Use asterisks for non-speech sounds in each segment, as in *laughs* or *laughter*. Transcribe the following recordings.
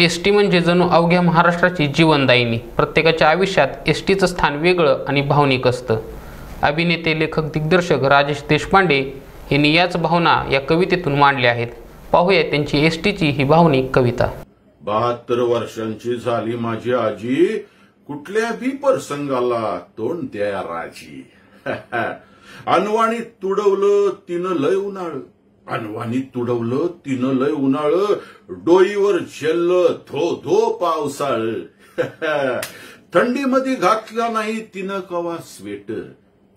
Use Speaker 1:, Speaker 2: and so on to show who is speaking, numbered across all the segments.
Speaker 1: S T म्हणजे जणू अवघ्या महाराष्ट्राची जीवनदायिनी. प्रत्येकाच्या आयुष्यात एस टीचं स्थान वेगळं आणि भावनिक असतं. अभिनेते लेखक दिग्दर्शक राजेश देशपांडे यांनी याच भावना या कवितेतून मांडल्या आहेत. पाहूया त्यांची एस टीची ही भावनिक कविता.
Speaker 2: बहात्तर वर्षांची झाली माझी आजी. कुठल्या बी प्रसंगाला तोंड द्या राजी. *laughs* अनवाणी तुडवलं तिनं लय उन्हाळ. अनवानी तुडवलं तिनं लय उन्हाळ डोईवर झेललं धो धो पावसाळ. *laughs* थंडीमध्ये घातला नाही तिनं कवा स्वेटर.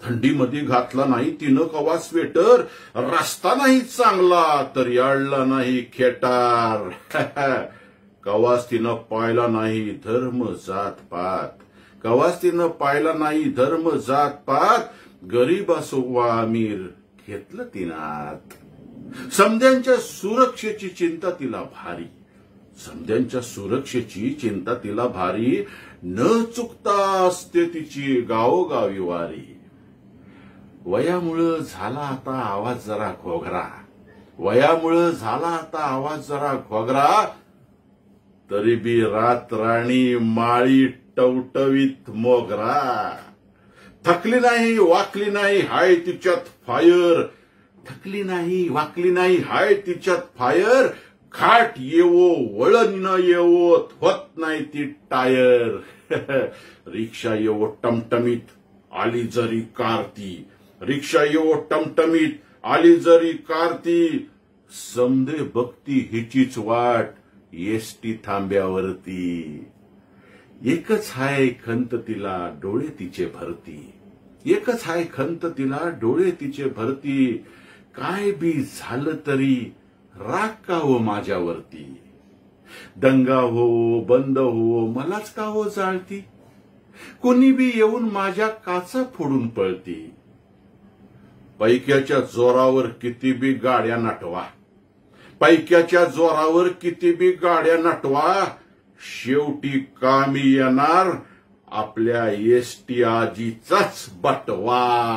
Speaker 2: थंडीमध्ये घातला नाही तिनं कवा स्वेटर. रस्ता नाही चांगला तर याडला नाही खेटार. *laughs* कवाच तिनं पाहिला नाही धर्म जात पात. कवाच तिनं पाहिला नाही धर्म जात पात. गरीब असो वा अमीर घेतलं तिनात समद्यांच्या सुरक्षेची चिंता तिला भारी. समद्यांच्या सुरक्षेची चिंता तिला भारी. न चुकता असते तिची गावोगावी वारी. वयामुळं झाला आता आवाज जरा घोगरा वयामुळं झाला आता आवाज जरा घोगरा तरी बी रात राणी माळी टवटवीत मोगरा. थकली नाही वाकली नाही हाय तिच्यात फायर थकली नाही वाकली नाही हाय तिच्यात फायर. खाट येवो वळण न येवो होत नाही ती टायर. *laughs* रिक्षा येवो टमटमीत आली जरी कारती. रिक्षा येवो टमटमीत आली जरी कारती. समदे बघती हिचीच वाट एसटी थांब्यावरती. एकच हाय खंत तिला डोळे तिचे भरती. एकच हाय खंत तिला डोळे तिचे भरती. काय बी झालं तरी राग का हो माझ्यावरती. दंगा हो बंद हो मलाच का हो जाळती? कोणी बी येऊन माझ्या काचा फोडून पळती. पैक्याच्या जोरावर किती बी गाड्या नटवा. पैक्याच्या जोरावर किती बी गाड्या नटवा. शेवटी कामी येणार आपल्या एसटी आजीचाच बटवा.